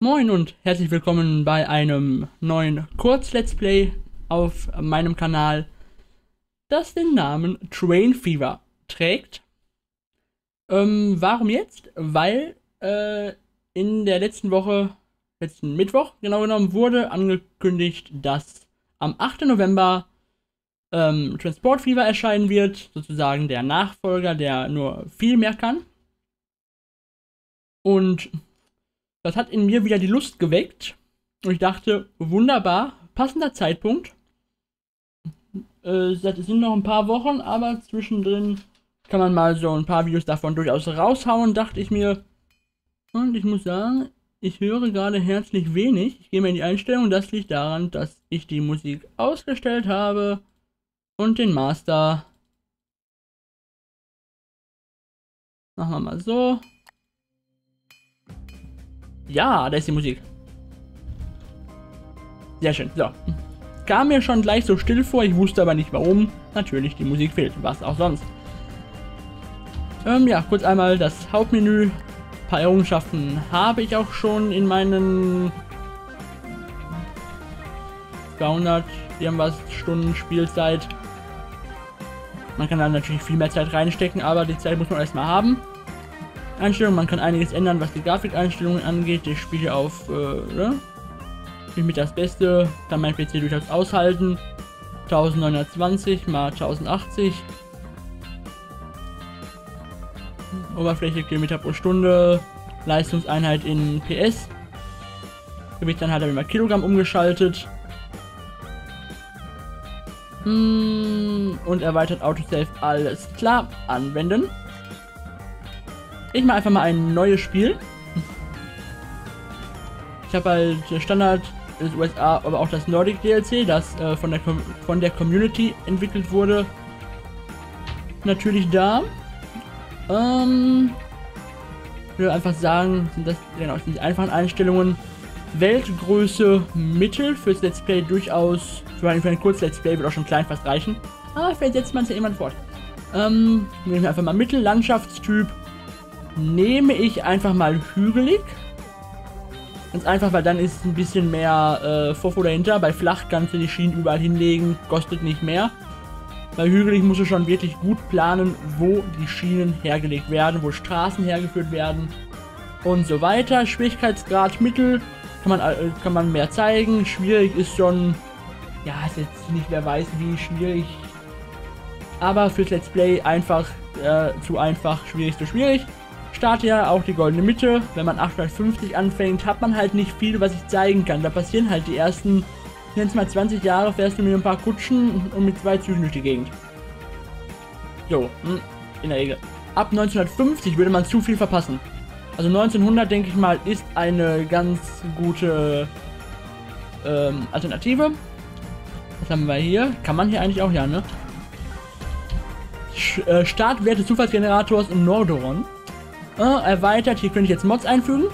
Moin und herzlich willkommen bei einem neuen Kurz-Let's Play auf meinem Kanal, das den Namen Train Fever trägt. Ähm, warum jetzt? Weil äh, in der letzten Woche, letzten Mittwoch genau genommen, wurde angekündigt, dass am 8. November ähm, Transport Fever erscheinen wird, sozusagen der Nachfolger, der nur viel mehr kann. Und das hat in mir wieder die Lust geweckt. Und ich dachte, wunderbar, passender Zeitpunkt. Äh, es sind noch ein paar Wochen, aber zwischendrin kann man mal so ein paar Videos davon durchaus raushauen, dachte ich mir. Und ich muss sagen, ich höre gerade herzlich wenig. Ich gehe mal in die Einstellung. Das liegt daran, dass ich die Musik ausgestellt habe und den Master. Machen wir mal so. Ja, da ist die Musik. Sehr schön. So. Kam mir schon gleich so still vor, ich wusste aber nicht warum. Natürlich, die Musik fehlt. Was auch sonst. Ähm, ja, kurz einmal das Hauptmenü. Ein paar Errungenschaften habe ich auch schon in meinen 200 irgendwas Stunden Spielzeit. Man kann da natürlich viel mehr Zeit reinstecken, aber die Zeit muss man erstmal haben. Einstellungen. Man kann einiges ändern, was die Grafikeinstellungen angeht. Ich spiele auf, äh, ne? Spiele mit das Beste, kann mein PC durchaus aushalten. 1920 mal 1080. Oberfläche Kilometer pro Stunde. Leistungseinheit in PS. Gewicht dann hat er immer Kilogramm umgeschaltet. Hm, und erweitert Autosave alles klar anwenden. Ich mache einfach mal ein neues Spiel. Ich habe halt Standard des USA, aber auch das Nordic DLC, das äh, von, der von der Community entwickelt wurde. Natürlich da. Ähm, ich würde einfach sagen, sind das genau, sind die einfachen Einstellungen. Weltgröße Mittel fürs Let's Play durchaus, für ein, für ein kurzes Let's Play wird auch schon klein fast reichen. Aber vielleicht setzt man es ja jemand fort. Ähm, nehmen wir einfach mal Mittel, Landschaftstyp, nehme ich einfach mal hügelig. Ganz einfach, weil dann ist ein bisschen mehr äh, Fofo dahinter. Bei flach kannst du die Schienen überall hinlegen, kostet nicht mehr. Bei hügelig musst du schon wirklich gut planen, wo die Schienen hergelegt werden, wo Straßen hergeführt werden und so weiter. Schwierigkeitsgrad mittel kann man, äh, kann man mehr zeigen. Schwierig ist schon, ja, ist jetzt nicht wer weiß wie schwierig. Aber fürs Let's Play einfach äh, zu einfach, schwierig zu schwierig. Start ja auch die goldene Mitte. Wenn man 850 anfängt, hat man halt nicht viel, was ich zeigen kann. Da passieren halt die ersten, nenn's mal 20 Jahre, fährst du mit ein paar Kutschen und mit zwei Zügen durch die Gegend. Jo, hm, in der Regel. Ab 1950 würde man zu viel verpassen. Also 1900, denke ich mal, ist eine ganz gute ähm, Alternative. Was haben wir hier? Kann man hier eigentlich auch, ja, ne? Äh, Startwerte Zufallsgenerators in Nordoron. Äh, erweitert. Hier könnte ich jetzt Mods einfügen.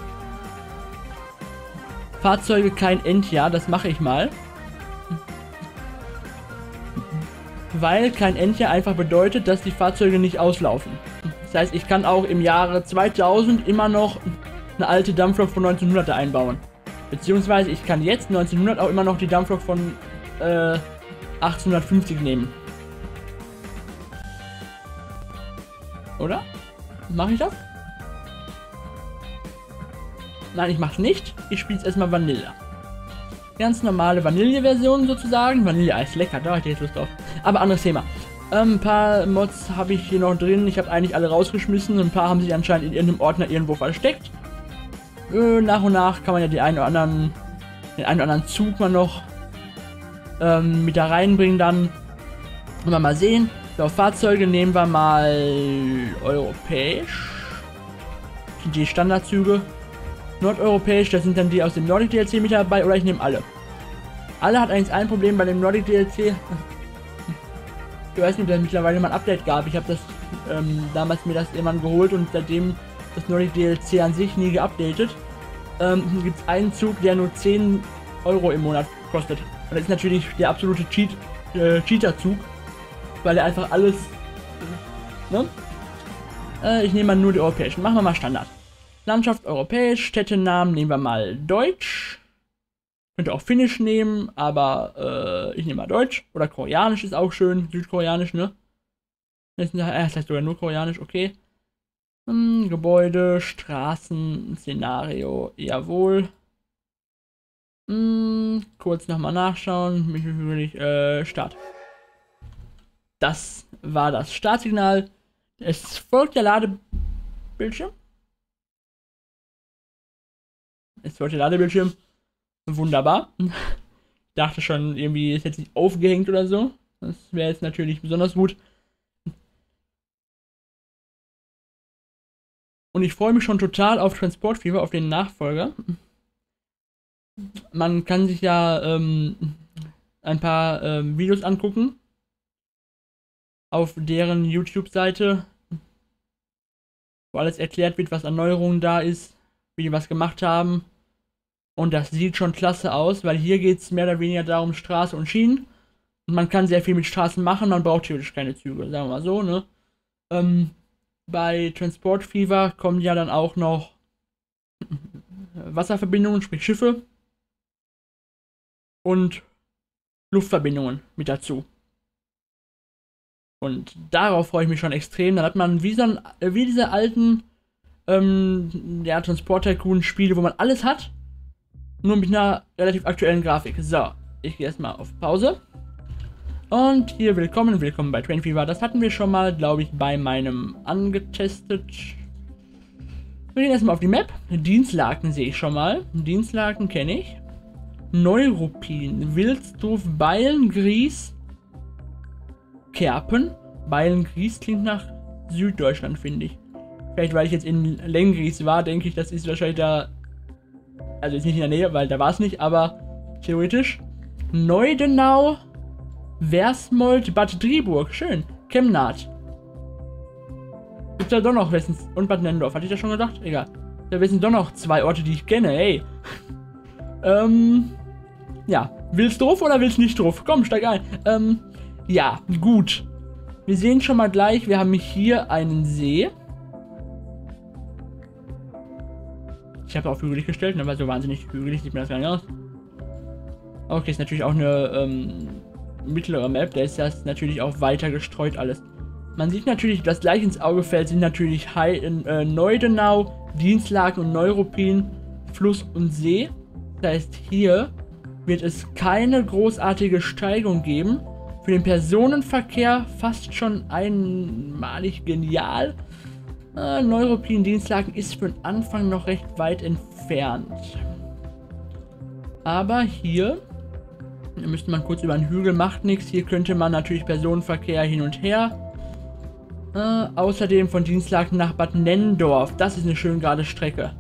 Fahrzeuge kein Endjahr. Das mache ich mal. Weil kein Endjahr einfach bedeutet, dass die Fahrzeuge nicht auslaufen. Das heißt, ich kann auch im Jahre 2000 immer noch eine alte Dampflok von 1900 einbauen. Beziehungsweise ich kann jetzt 1900 auch immer noch die Dampflok von äh, 1850 nehmen. Oder? Mache ich das? Nein, ich mach's nicht. Ich spiele jetzt erstmal Vanilla. Ganz normale Vanille-Version sozusagen. Vanille-Eis, lecker, da hätte ich jetzt Lust drauf. Aber anderes Thema. Ähm, ein paar Mods habe ich hier noch drin. Ich habe eigentlich alle rausgeschmissen. Ein paar haben sich anscheinend in irgendeinem Ordner irgendwo versteckt. Äh, nach und nach kann man ja die einen oder anderen, den einen oder anderen Zug mal noch ähm, mit da reinbringen dann. Und wir mal sehen. So, Fahrzeuge nehmen wir mal europäisch. Die Standardzüge. Nordeuropäisch, das sind dann die aus dem Nordic DLC mit dabei oder ich nehme alle. Alle hat eigentlich ein Problem bei dem Nordic DLC. Ich weiß nicht, ob es mittlerweile mal ein Update gab. Ich habe das ähm, damals mir das irgendwann geholt und seitdem das Nordic DLC an sich nie geupdatet. Ähm, gibt es einen Zug, der nur 10 Euro im Monat kostet. Und das ist natürlich der absolute Cheat, äh, Cheater-Zug, weil er einfach alles Ne? Äh, ich nehme mal nur die europäischen. Machen wir mal Standard. Landschaft europäisch, Städtenamen nehmen wir mal Deutsch. Könnte auch Finnisch nehmen, aber äh, ich nehme mal Deutsch. Oder Koreanisch ist auch schön. Südkoreanisch, ne? Das heißt sogar nur Koreanisch, okay. Hm, Gebäude, Straßen, Szenario, jawohl. Hm, kurz nochmal nachschauen. Mich natürlich, äh, Start. Das war das Startsignal. Es folgt der Ladebildschirm. Es folgt der Ladebildschirm. Wunderbar. Ich dachte schon, irgendwie ist jetzt nicht aufgehängt oder so. Das wäre jetzt natürlich besonders gut. Und ich freue mich schon total auf Transport Fever, auf den Nachfolger. Man kann sich ja ähm, ein paar ähm, Videos angucken auf deren YouTube-Seite, wo alles erklärt wird, was an Neuerungen da ist, wie die was gemacht haben. Und das sieht schon klasse aus, weil hier geht es mehr oder weniger darum, Straße und Schienen. Und man kann sehr viel mit Straßen machen, man braucht theoretisch keine Züge, sagen wir mal so, ne? Ähm, bei Transport Fever kommen ja dann auch noch Wasserverbindungen, sprich Schiffe und Luftverbindungen mit dazu. Und darauf freue ich mich schon extrem. Dann hat man wie, so ein, wie diese alten ähm, ja, Transport-Tycoon-Spiele, wo man alles hat, nur mit einer relativ aktuellen Grafik. So, ich gehe erstmal auf Pause. Und hier willkommen, willkommen bei Train Fever. Das hatten wir schon mal, glaube ich, bei meinem angetestet. Wir gehen erstmal auf die Map. Dienstlaken sehe ich schon mal. Dienstlaken kenne ich. Neuruppin, Wilsdorf, Beilen, Gries, Kerpen. Beilen, Gries klingt nach Süddeutschland, finde ich. Vielleicht, weil ich jetzt in Lengries war, denke ich, das ist wahrscheinlich da. Also jetzt nicht in der Nähe, weil da war es nicht, aber theoretisch. Neudenau, Versmold, Bad Driburg, schön. Chemnat. Gibt da doch noch Wessens und Bad Nendorf, hatte ich das schon gedacht? Egal. Da sind doch noch zwei Orte, die ich kenne, ey. ähm, ja. Willst du drauf oder willst nicht drauf? Komm, steig ein. Ähm, ja, gut. Wir sehen schon mal gleich, wir haben hier einen See. Ich habe auf hügelig gestellt, aber so wahnsinnig hügelig sieht mir das gar nicht aus. Okay, ist natürlich auch eine ähm, mittlere Map, da ist das natürlich auch weiter gestreut alles. Man sieht natürlich, was gleich ins Auge fällt, sind natürlich High, äh, Neudenau, Dienstlagen und Neuruppin, Fluss und See. Das heißt, hier wird es keine großartige Steigung geben. Für den Personenverkehr fast schon einmalig genial. Äh, Neuruppin Dienstlagen ist für den Anfang noch recht weit entfernt. Aber hier müsste man kurz über einen Hügel, macht nichts. Hier könnte man natürlich Personenverkehr hin und her. Äh, außerdem von Dienstlaken nach Bad Nendorf. Das ist eine schön gerade Strecke.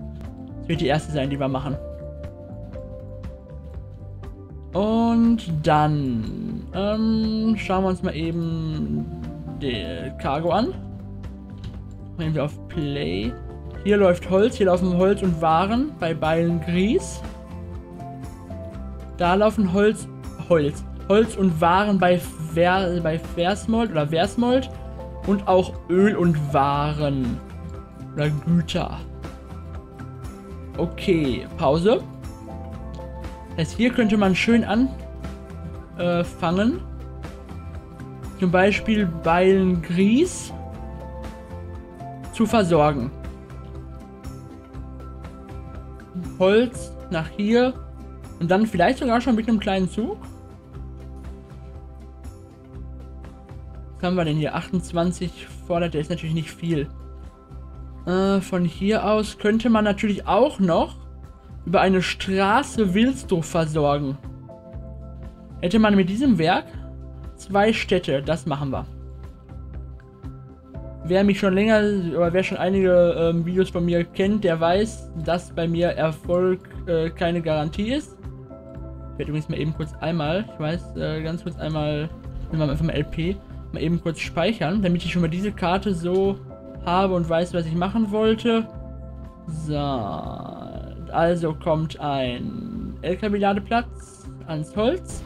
Das wird die erste sein, die wir machen. Und dann ähm, schauen wir uns mal eben die Cargo an. Nehmen wir auf Play. Hier läuft Holz, hier laufen Holz und Waren bei Beilen Gries. Da laufen Holz Holz. Holz und Waren bei, Ver, bei Versmold oder Versmold und auch Öl und Waren oder Güter. Okay, Pause. Das hier könnte man schön anfangen. Äh, Zum Beispiel Beilen Gries zu versorgen. Holz nach hier und dann vielleicht sogar schon mit einem kleinen Zug. Was haben wir denn hier? 28 fordert, der ist natürlich nicht viel. Äh, von hier aus könnte man natürlich auch noch über eine Straße Wilsdorf versorgen. Hätte man mit diesem Werk zwei Städte, das machen wir. Wer mich schon länger, oder wer schon einige ähm, Videos von mir kennt, der weiß, dass bei mir Erfolg äh, keine Garantie ist. Ich werde übrigens mal eben kurz einmal, ich weiß, äh, ganz kurz einmal, nehmen wir einfach mal LP mal eben kurz speichern, damit ich schon mal diese Karte so habe und weiß, was ich machen wollte. So, also kommt ein LKW-Ladeplatz ans Holz.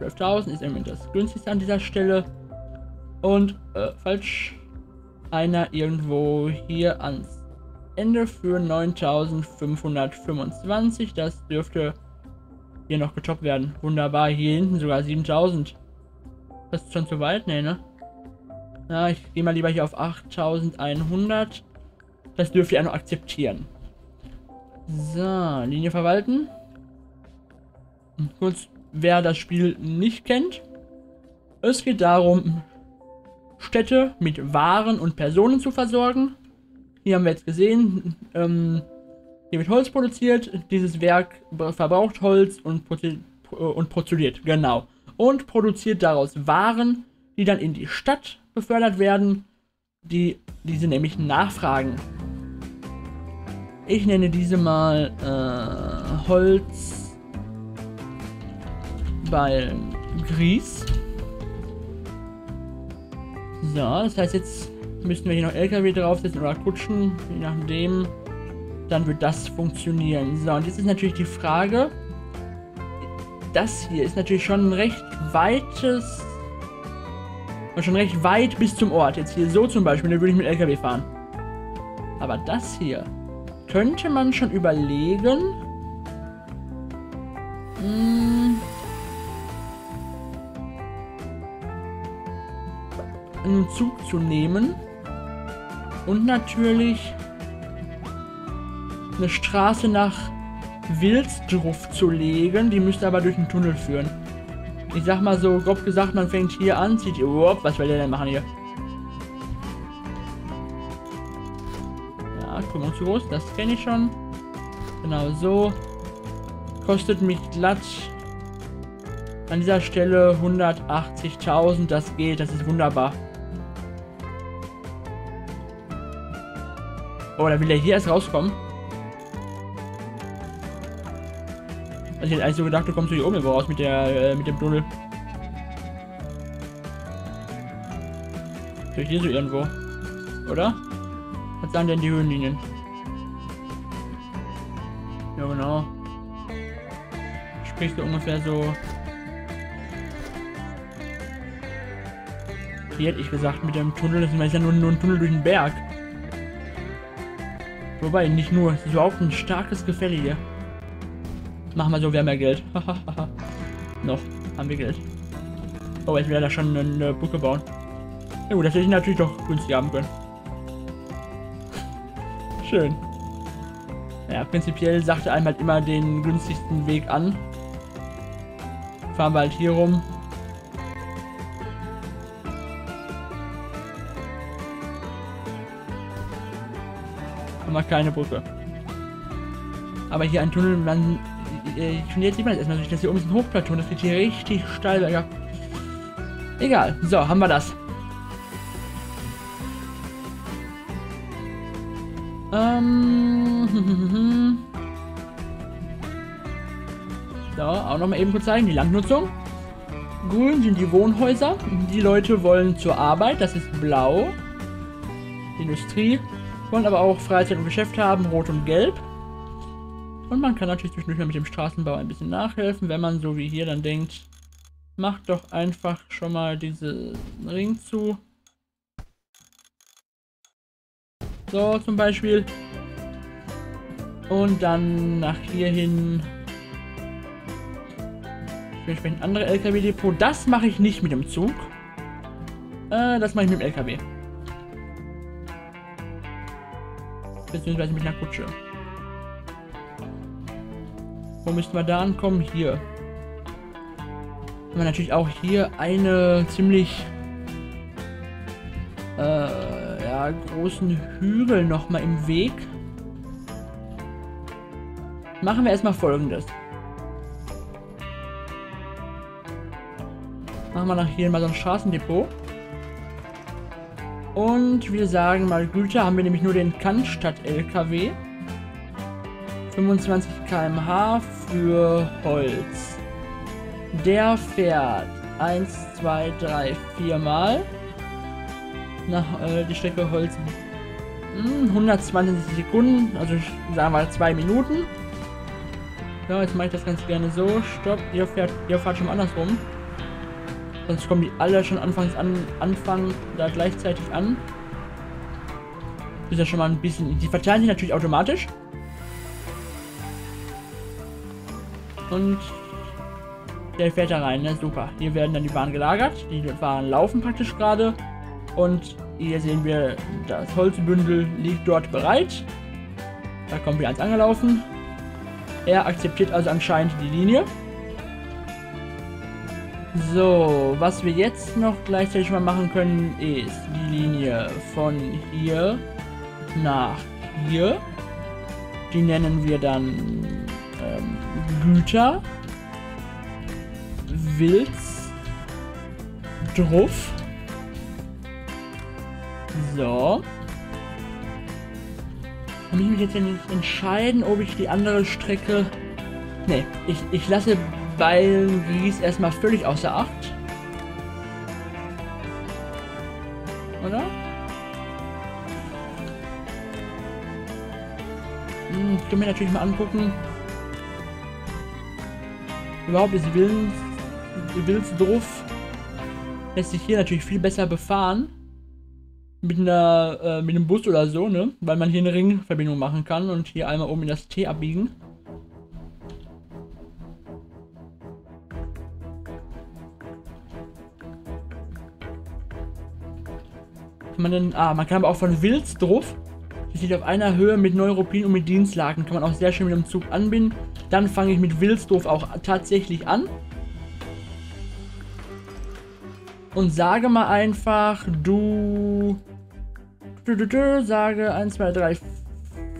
12.000 ist irgendwie das günstigste an dieser Stelle. Und, äh, falsch. Einer irgendwo hier ans Ende für 9525. Das dürfte hier noch getoppt werden. Wunderbar. Hier hinten sogar 7000. Das ist schon zu weit, ne, ne? Na, ich gehe mal lieber hier auf 8100. Das dürft ihr noch akzeptieren. So, Linie verwalten. Kurz, wer das Spiel nicht kennt. Es geht darum, Städte mit Waren und Personen zu versorgen. Hier haben wir jetzt gesehen, ähm, hier wird Holz produziert. Dieses Werk verbraucht Holz und, und produziert, genau. Und produziert daraus Waren, die dann in die Stadt befördert werden, die diese nämlich nachfragen. Ich nenne diese mal äh, Holz Ballen Gries. So, das heißt jetzt müssten wir hier noch LKW draufsetzen oder Kutschen, je nachdem. Dann wird das funktionieren. So, und jetzt ist natürlich die Frage. Das hier ist natürlich schon ein recht weites. Schon recht weit bis zum Ort. Jetzt hier so zum Beispiel, da würde ich mit LKW fahren. Aber das hier könnte man schon überlegen. Einen Zug zu nehmen. Und natürlich eine Straße nach Wilsdruff zu legen. Die müsste aber durch den Tunnel führen. Ich sag mal so, grob gesagt, man fängt hier an, zieht... Oh, was will der denn machen hier? Krümmung zu groß, das kenne ich schon. Genau so. Kostet mich glatt an dieser Stelle 180.000. Das geht, das ist wunderbar. Oh, da will er hier erst rauskommen. Also ich hätte eigentlich so gedacht, du kommst hier oben raus mit der äh, mit dem Tunnel. Durch hier so irgendwo. Oder? Was sagen denn die Höhenlinien? Ja, genau. Sprich so ungefähr so. Hier hätte ich gesagt, mit dem Tunnel, das ist ja nur, nur ein Tunnel durch den Berg. Wobei, nicht nur, es ist überhaupt ein starkes Gefälle hier. Machen wir so, wir haben ja Geld. Noch haben wir Geld. Oh, jetzt will er da schon eine Brücke bauen. Ja gut, das hätte ich natürlich doch günstig haben können. Schön. Ja, prinzipiell sagte einem halt immer den günstigsten Weg an. Fahren wir halt hier rum. Wir keine Brücke. Aber hier ein Tunnel, man... Ich finde jetzt sieht das erstmal durch. Das hier oben ist ein Hochplateau. Das geht hier richtig steil bergab. Egal. So, haben wir das. Ähm. so, auch noch mal eben kurz zeigen, die Landnutzung. Grün sind die Wohnhäuser. Die Leute wollen zur Arbeit, das ist blau. Industrie. Wollen aber auch Freizeit und Geschäft haben, rot und gelb. Und man kann natürlich zwischendurch mit dem Straßenbau ein bisschen nachhelfen, wenn man so wie hier dann denkt, macht doch einfach schon mal diesen Ring zu. So, zum Beispiel. Und dann nach hier hin. Ein anderes LKW-Depot. Das mache ich nicht mit dem Zug. Äh, das mache ich mit dem LKW. Beziehungsweise mit einer Kutsche. Wo müssten wir da ankommen? Hier. Haben wir natürlich auch hier eine ziemlich äh, ja, großen Hügel noch mal im Weg. Machen wir erstmal folgendes. Machen wir nach hier mal so ein Straßendepot. Und wir sagen mal Güter, haben wir nämlich nur den Cannstatt-LKW. 25 km/h für Holz. Der fährt 1, 2, 3, 4 Mal nach äh, die Strecke Holz. Hm, 120 Sekunden, also sagen wir 2 Minuten. Ja, jetzt mache ich das ganz gerne so. Stopp, ihr fährt, ihr fahrt schon andersrum. Sonst kommen die alle schon anfangs an, anfangen da gleichzeitig an. Ist ja schon mal ein bisschen. Die verteilen sich natürlich automatisch. Und der fährt da rein, ne? Super. Hier werden dann die Waren gelagert. Die Waren laufen praktisch gerade. Und hier sehen wir, das Holzbündel liegt dort bereit. Da kommt wieder eins angelaufen. Er akzeptiert also anscheinend die Linie. So, was wir jetzt noch gleichzeitig mal machen können, ist die Linie von hier nach hier. Die nennen wir dann ähm, Güter. Wilds. Druff. So. Kann ich mich jetzt entscheiden, ob ich die andere Strecke... Ne, ich, ich lasse Beilgries erstmal völlig außer Acht. Oder? Hm, kann mir natürlich mal angucken. Überhaupt ist Willens, Willensdorf lässt sich hier natürlich viel besser befahren mit einer äh, mit einem Bus oder so, ne? Weil man hier eine Ringverbindung machen kann und hier einmal oben in das T abbiegen. Kann man denn, ah, man kann aber auch von Wilsdruff, die steht auf einer Höhe mit Neuropin und mit Dienstlagen, kann man auch sehr schön mit dem Zug anbinden. Dann fange ich mit Wilsdruff auch tatsächlich an. Und sage mal einfach, du Sage 1, 2, 3,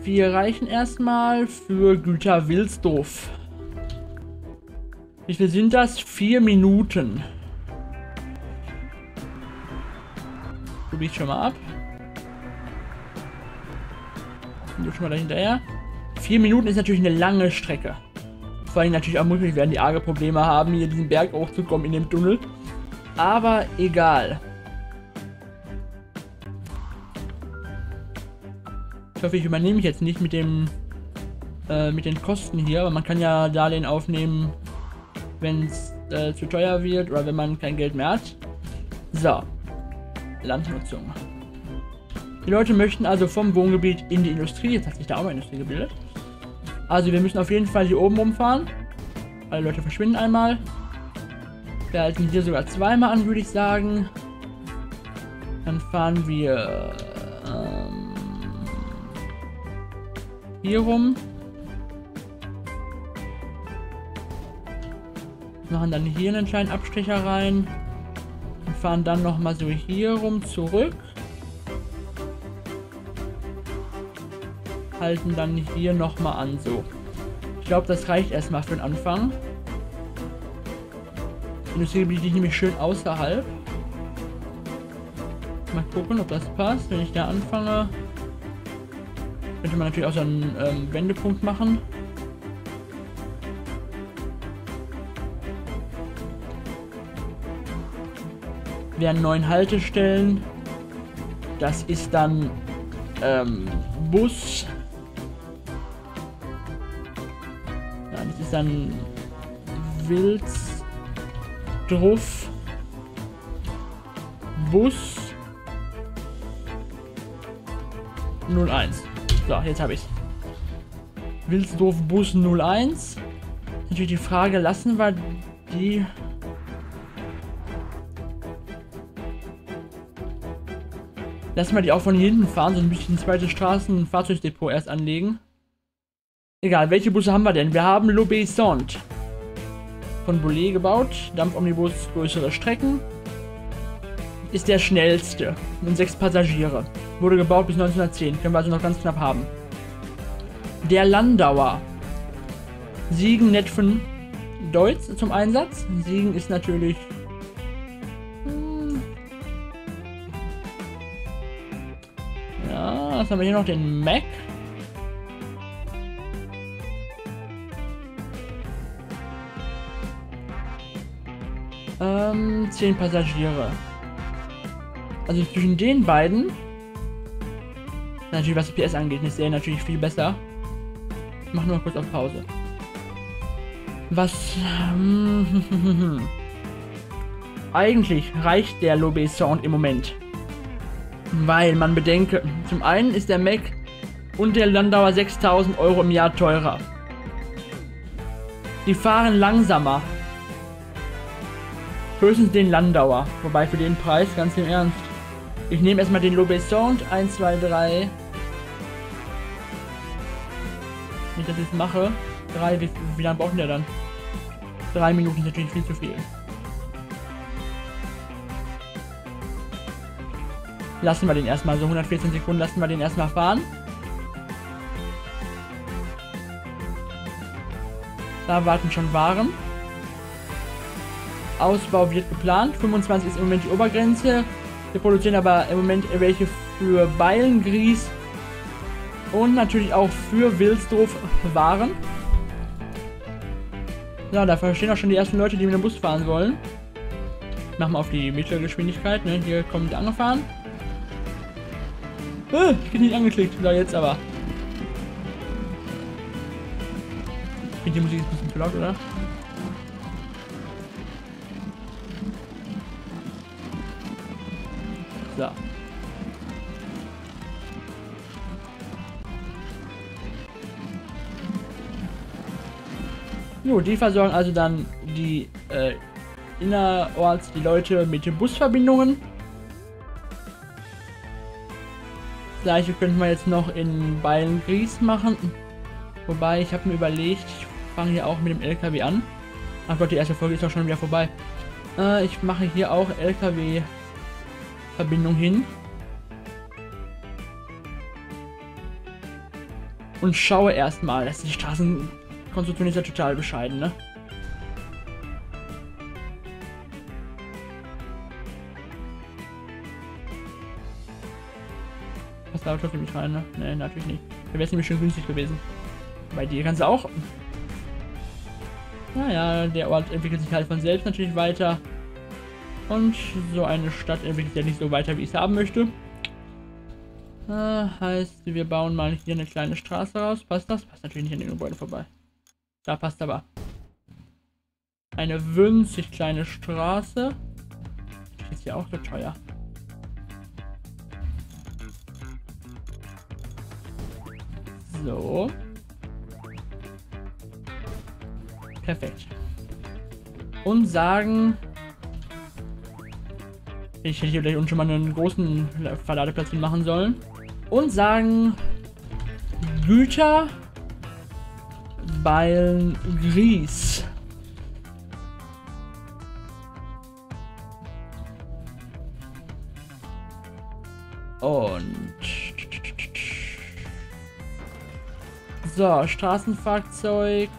4 reichen erstmal für Güter Wilsdorf. Wie viel sind das? Vier Minuten. Du ich schon mal ab. Du schon mal dahinterher. Vier Minuten ist natürlich eine lange Strecke. Vor allem natürlich auch möglich werden die arge Probleme haben, hier diesen Berg hochzukommen in dem Tunnel. Aber egal. Ich hoffe, ich übernehme mich jetzt nicht mit dem äh, mit den Kosten hier, aber man kann ja Darlehen aufnehmen, wenn es äh, zu teuer wird oder wenn man kein Geld mehr hat. So. Landnutzung. Die Leute möchten also vom Wohngebiet in die Industrie. Jetzt hat sich da auch mal Industrie gebildet. Also wir müssen auf jeden Fall hier oben rumfahren. Alle Leute verschwinden einmal. Wir halten hier sogar zweimal an, würde ich sagen. Dann fahren wir hier rum. Machen dann hier einen kleinen Abstecher rein. Und fahren dann nochmal so hier rum zurück. Halten dann hier nochmal an so. Ich glaube, das reicht erstmal für den Anfang. Industriegebiet liegt nämlich schön außerhalb. Mal gucken, ob das passt, wenn ich da anfange. Könnte man natürlich auch so einen ähm, Wendepunkt machen. Wären neun Haltestellen. Das ist dann ähm, Bus. Ja, das ist dann Wilsdruff. Bus 01. So, jetzt habe ich Wilsdorf Bus 01. Natürlich die Frage, lassen wir die... Lassen wir die auch von hier hinten fahren, sonst müsste ich ein zweites Straßen- Fahrzeugdepot erst anlegen. Egal, welche Busse haben wir denn? Wir haben L'Obéissant von Bollet gebaut. Dampfomnibus, größere Strecken. Ist der schnellste. Und sechs Passagiere. Wurde gebaut bis 1910. Können wir also noch ganz knapp haben. Der Landauer. Siegen Netfen Deutz zum Einsatz. Siegen ist natürlich... was haben wir hier noch? Den Mac. Ähm, zehn Passagiere. Also zwischen den beiden Natürlich, was die PS angeht, ist der natürlich viel besser. Ich mach nur kurz auf Pause. Was... Eigentlich reicht der Lobby Sound im Moment. Weil man bedenke, zum einen ist der Mac und der Landauer 6000 Euro im Jahr teurer. Die fahren langsamer. Höchstens den Landauer. Wobei für den Preis, ganz im Ernst. Ich nehme erstmal den Lobé Sound. 1, 2, 3. Wenn ich das jetzt mache. 3, wie, wie lange braucht der dann? 3 Minuten ist natürlich viel zu viel. Lassen wir den erstmal, so 114 Sekunden lassen wir den erstmal fahren. Da warten schon Waren. Ausbau wird geplant. 25 ist im Moment die Obergrenze. Wir produzieren aber im Moment welche für Beilengries und natürlich auch für Wilsdorf Waren. Ja, da verstehen auch schon die ersten Leute, die mit dem Bus fahren wollen. Machen wir auf die Mittelgeschwindigkeit, ne? Hier kommt angefahren. Äh, ich bin nicht angeklickt. So, jetzt aber. Ich finde die Musik ein bisschen zu laut, oder? So. Jo, die versorgen also dann die äh, innerorts die Leute mit den Busverbindungen. Gleiche könnten wir jetzt noch in Beilengries machen. Wobei, ich habe mir überlegt, ich fange hier auch mit dem LKW an. Ach Gott, die erste Folge ist doch schon wieder vorbei. Äh, ich mache hier auch LKW-Verbindung hin. Und schaue erstmal, dass die Straßenkonstruktion ist ja total bescheiden, ne? Sauerstoff nämlich rein, ne? Ne, natürlich nicht. Da wäre es nämlich schon günstig gewesen. Bei dir kannst auch. Naja, der Ort entwickelt sich halt von selbst natürlich weiter. Und so eine Stadt entwickelt sich ja nicht so weiter, wie ich es haben möchte. Äh, heißt, wir bauen mal hier eine kleine Straße raus. Passt das? Passt natürlich nicht an den Gebäude vorbei. Da passt aber. Eine winzig kleine Straße. Ist ja auch so teuer. So. Perfekt. Und sagen... Ich hätte hier gleich unten schon mal einen großen Verladeplatz machen sollen. Und sagen... Güter... Beilen Gries. Und So, Straßenfahrzeug,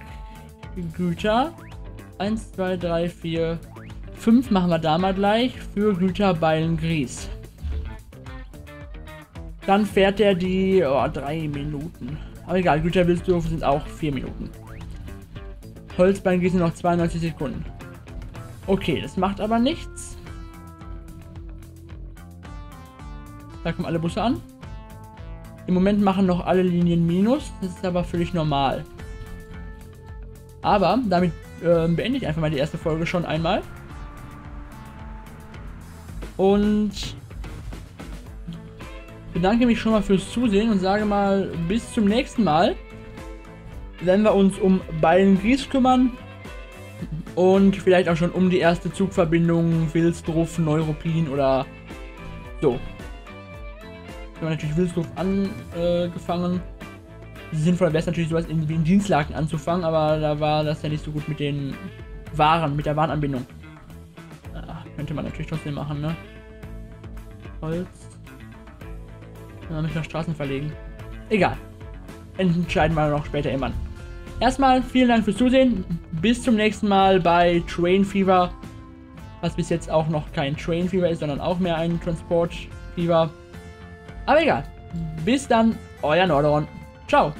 Güter. 1, 2, 3, 4, 5 machen wir da mal gleich für Güter Beilen Gries. Dann fährt er die oh, 3 Minuten. Aber egal, Güter Wilsdorf sind auch 4 Minuten. Holzbein sind noch 92 Sekunden. Okay, das macht aber nichts. Da kommen alle Busse an. Im Moment machen noch alle Linien Minus, das ist aber völlig normal. Aber damit äh, beende ich einfach mal die erste Folge schon einmal. Und bedanke mich schon mal fürs Zusehen und sage mal bis zum nächsten Mal. Wenn wir uns um Bayern Gries kümmern und vielleicht auch schon um die erste Zugverbindung Wilsdruff, Neuruppin oder so. Wir haben natürlich Wilsdorf angefangen. Äh, Sinnvoller wäre es natürlich sowas in, in Dienstlagen anzufangen, aber da war das ja nicht so gut mit den Waren, mit der Warenanbindung. Ja, könnte man natürlich trotzdem machen, ne? Holz. Dann müssen wir Straßen verlegen. Egal. Entscheiden wir noch später immer. Erstmal vielen Dank fürs Zusehen. Bis zum nächsten Mal bei Train Fever. Was bis jetzt auch noch kein Train Fever ist, sondern auch mehr ein Transport Fever. Aber egal. Bis dann, euer Nordron. Ciao.